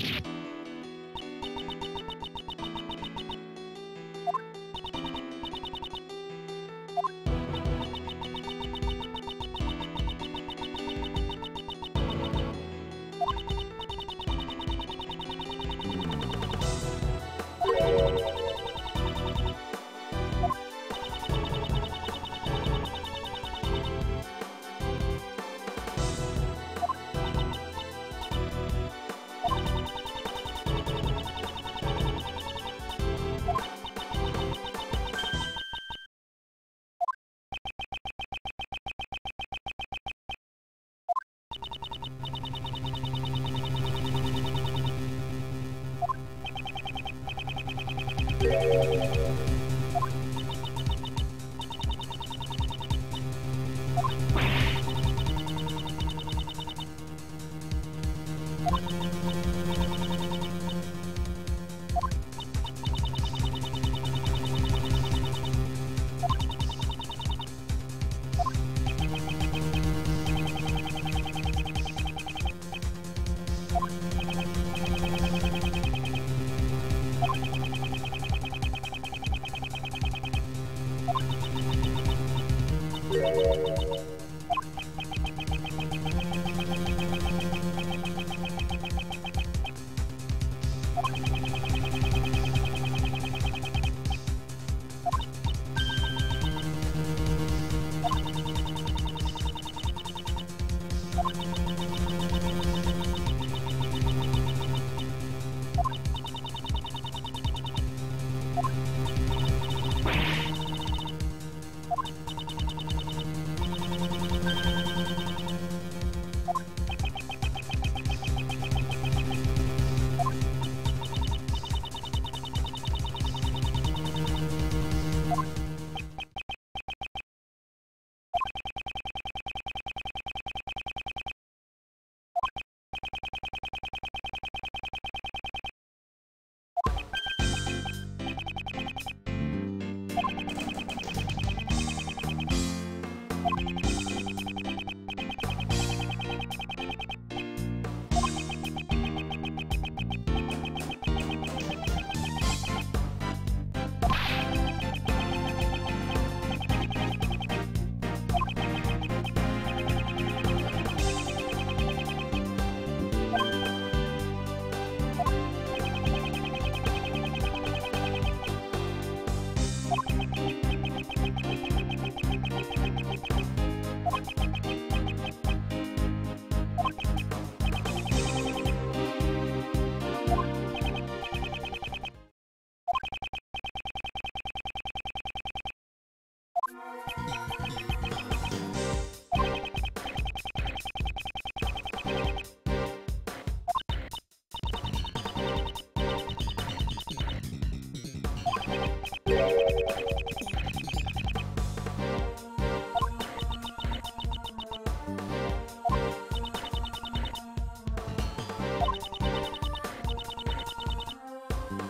you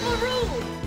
the rules!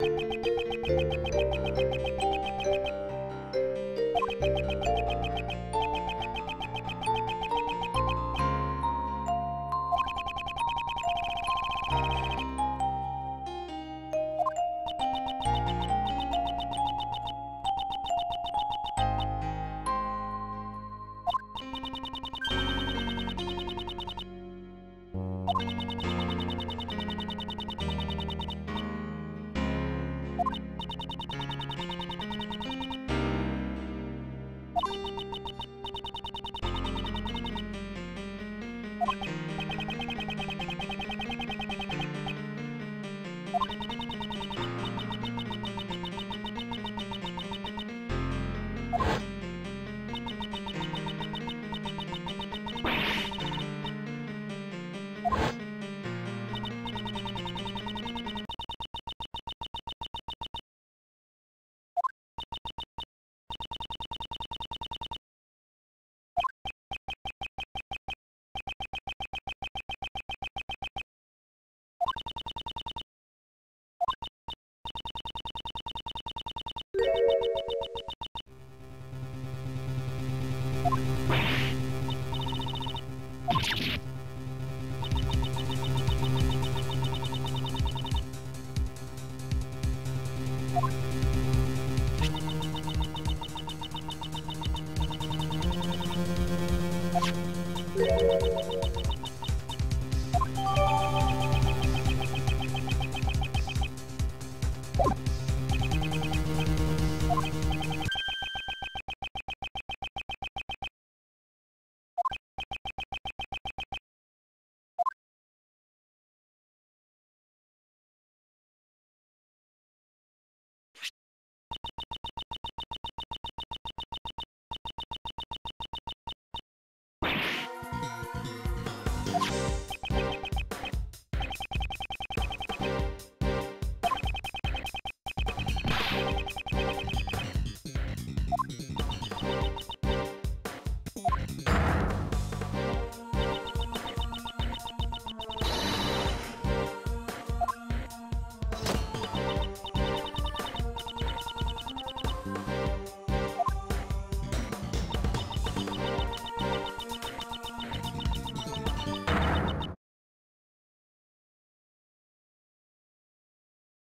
You